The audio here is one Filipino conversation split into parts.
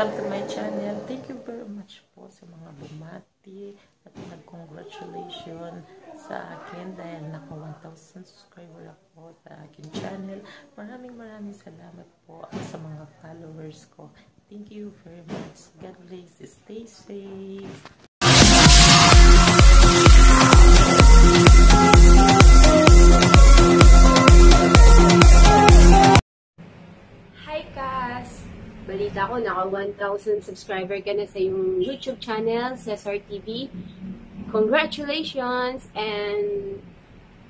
welcome to my channel. Thank you very much po sa mga bumati at nag-congratulations sa akin dahil naka 1,000 subscriber ako sa akin channel. Maraming maraming salamat po sa mga followers ko. Thank you very much. God bless. Stay safe. Hi, Cass! Balita ko, naka 1,000 subscriber ka na sa yung YouTube channel, Cesar TV. Congratulations! And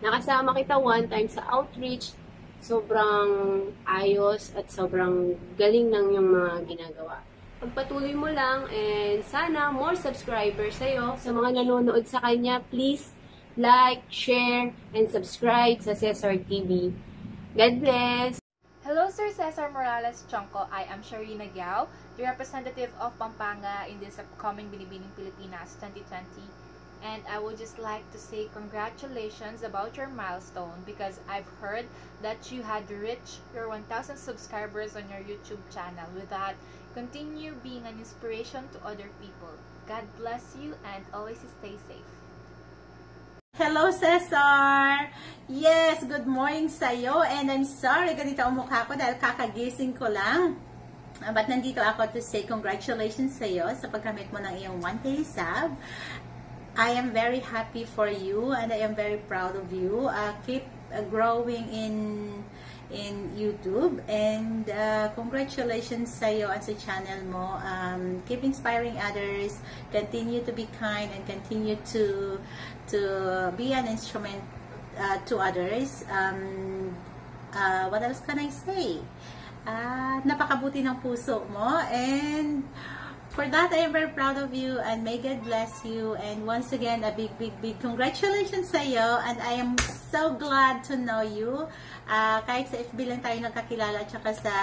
nakasama kita one time sa outreach. Sobrang ayos at sobrang galing ng yung mga ginagawa. Pagpatuloy mo lang and sana more subscribers sa'yo. Sa mga nanonood sa kanya, please like, share, and subscribe sa Cesar TV. God bless! Hello, Sir Cesar Morales Chonko. I am Sharina Giao, the representative of Pampanga in this upcoming Binibining Pilipinas 2020. And I would just like to say congratulations about your milestone because I've heard that you had reached your 1,000 subscribers on your YouTube channel. With that, continue being an inspiration to other people. God bless you and always stay safe. Hello, Cesar! Yes, good morning sa'yo. And I'm sorry, ganito ang mukha ko dahil kakagising ko lang. Uh, But nandito ako to say congratulations sa'yo sa pagkamit mo ng iyong 1K sub. I am very happy for you and I am very proud of you. Uh, keep uh, growing in in YouTube and uh, congratulations sa iyo at sa channel mo. Um, keep inspiring others, continue to be kind and continue to to be an instrument uh, to others. Um, uh, what else can I say? Uh, napakabuti ng puso mo and for that, I am very proud of you and may God bless you. And once again, a big, big, big congratulations sa iyo. And I am so glad to know you. Uh, kahit sa FB lang tayo nagkakilala at saka sa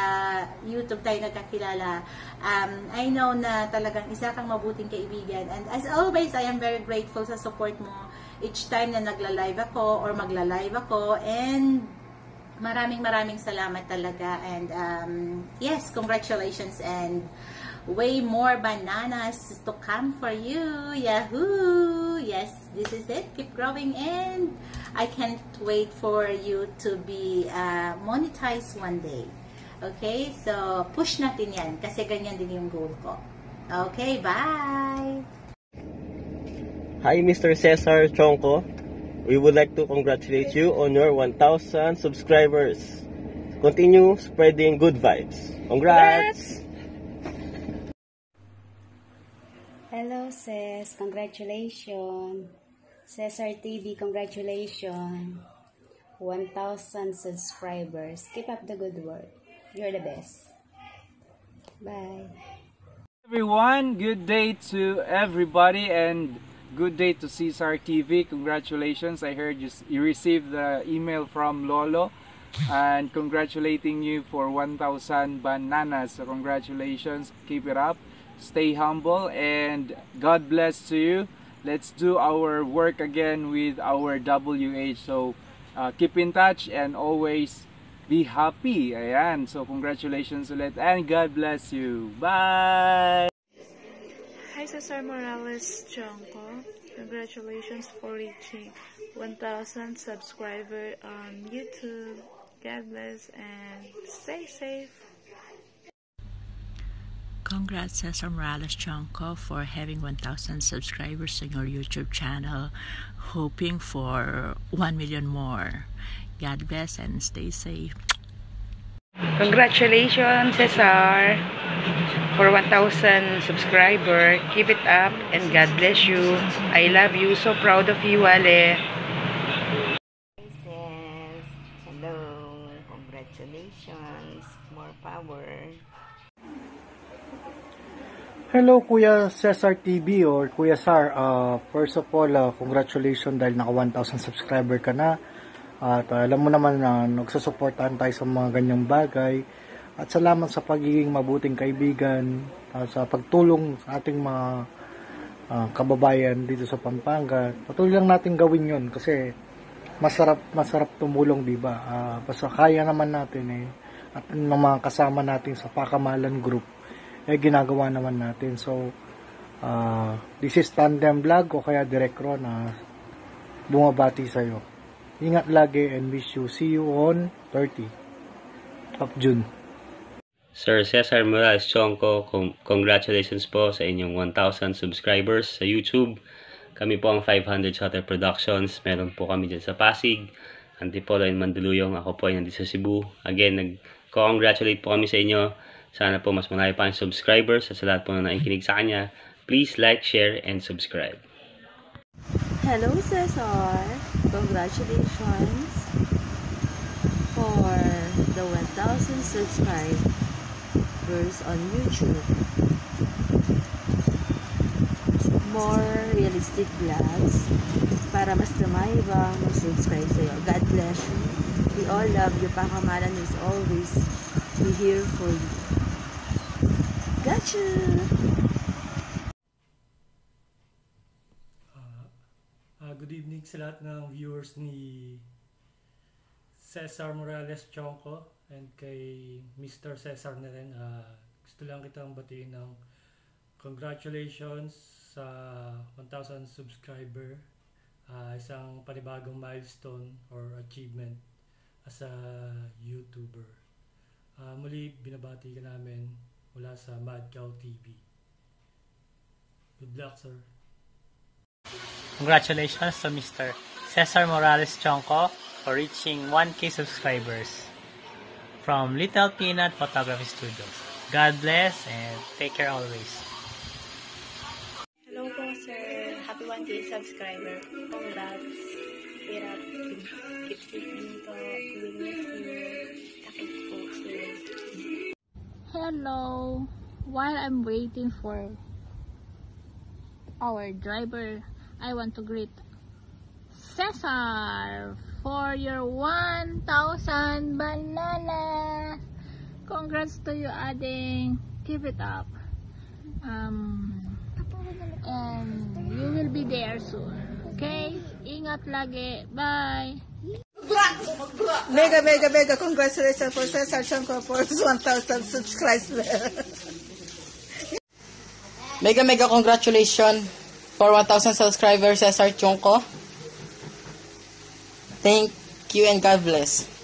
YouTube tayo nagkakilala. Um, I know na talagang isa kang mabuting kaibigan. And as always, I am very grateful sa support mo each time na nagla-live ako or magla-live ako. And maraming maraming salamat talaga. And um, yes, congratulations and way more bananas to come for you. Yahoo! Yes, this is it. Keep growing and I can't wait for you to be uh, monetized one day. Okay? So, push natin yan kasi ganyan din yung goal ko. Okay, bye! Hi, Mr. Cesar Chonko. We would like to congratulate you on your 1,000 subscribers. Continue spreading good vibes. Congrats! Hello, sis. Congratulations. Cesar TV, congratulations. 1,000 subscribers. Keep up the good work. You're the best. Bye. everyone good day to everybody and good day to Cesar TV congratulations I heard you, you received the email from Lolo and congratulating you for 1000 bananas so congratulations keep it up stay humble and God bless to you let's do our work again with our WH so uh, keep in touch and always be happy. Ayan. So, congratulations ulit and God bless you. Bye! Hi, Cesar Morales Chonko. Congratulations for reaching 1,000 subscribers on YouTube. God bless and stay safe. Congrats, Cesar Morales Chonko, for having 1,000 subscribers on your YouTube channel. Hoping for 1 million more. God bless and stay safe. Congratulations, Cesar, for 1,000 subscriber. Keep it up and God bless you. I love you. So proud of you, Ale. Hello Kuya Cesar TV or Kuya Sar. Uh, first of all, uh, congratulations dahil naka 1,000 subscriber ka na. At uh, alam mo naman na nagsusuportahan tayo sa mga ganyang bagay. At salamat sa pagiging mabuting kaibigan, uh, sa pagtulong sa ating mga uh, kababayan dito sa Pampanga. Patuloy lang natin gawin yon kasi masarap masarap tumulong, di ba? Uh, basta kaya naman natin eh. At mga kasama natin sa Pakamalan Group eh ginagawa naman natin. So, uh, this is Tandem Vlog o kaya Direct Ron na bumabati sa'yo. Ingat lagi and wish you see you on 30 of June. Sir Cesar Morales Chonko, congratulations po sa inyong 1,000 subscribers sa YouTube. Kami po ang 500 Shutter Productions. Meron po kami dyan sa Pasig. Antipolo and Mandaluyong. Ako po ay nandito sa Cebu. Again, nag-congratulate po kami sa inyo. Sana po mas marami pa ang subscribers at sa lahat po na nakikinig sa kanya. Please like, share, and subscribe. Hello, Cesar! Congratulations for the 1,000 subscribers on YouTube. More realistic vlogs para mas dumami ba mag-subscribe sa'yo. God bless you. We all love you. Pakamalan is always be here for you. Uh, uh, good evening sa lahat ng viewers ni Cesar Morales Chonko and kay Mr. Cesar na rin. Uh, gusto lang kitang batiin ng congratulations sa 1,000 subscriber. Uh, isang panibagong milestone or achievement as a YouTuber. Uh, muli, binabati ka namin mula sa Mad Cow TV. Good luck, sir. Congratulations to Mr. Cesar Morales Chonko for reaching 1K subscribers from Little Peanut Photography Studios. God bless and take care always. Hello po sir. Happy 1K subscriber. Congrats. Hirap. Keep safe dito. We miss you. Takip po sir. Hello. While I'm waiting for our driver, I want to greet Cesar for your 1,000 banana. Congrats to you, Ading. Keep it up. Um, and you will be there soon. Okay? Ingat lagi. Bye. Mega, mega, mega congratulations for Cesar Chanko for 1,000 subscribers. mega, mega congratulations for 1,000 subscribers, Cesar Chonko. Thank you and God bless.